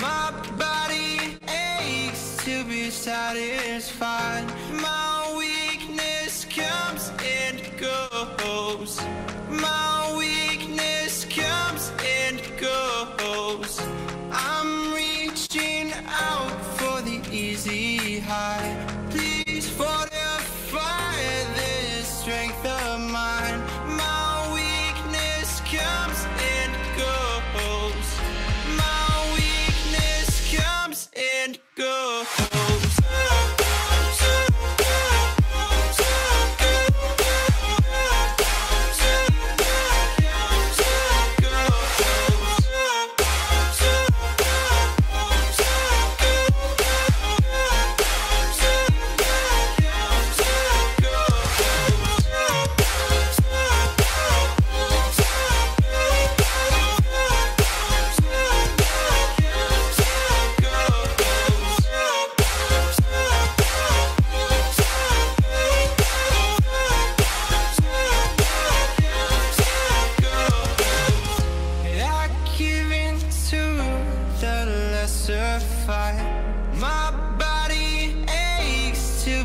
My body aches to be satisfied. My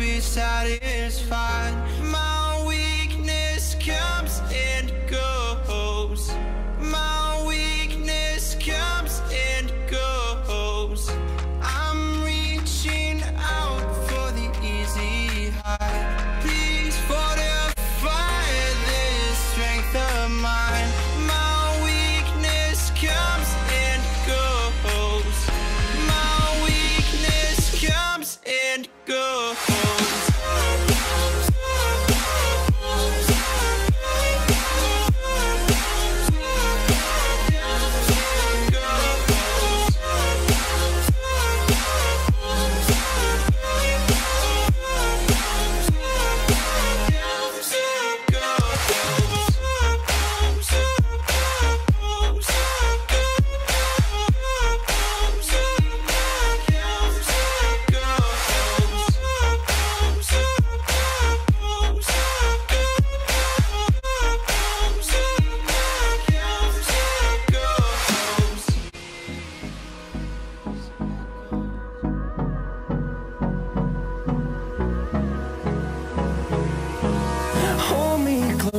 be satisfied. My weakness comes and goes. My weakness comes and goes. I'm reaching out for the easy high. Please fortify this strength of mine. My weakness comes and goes. My weakness comes and goes.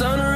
Sun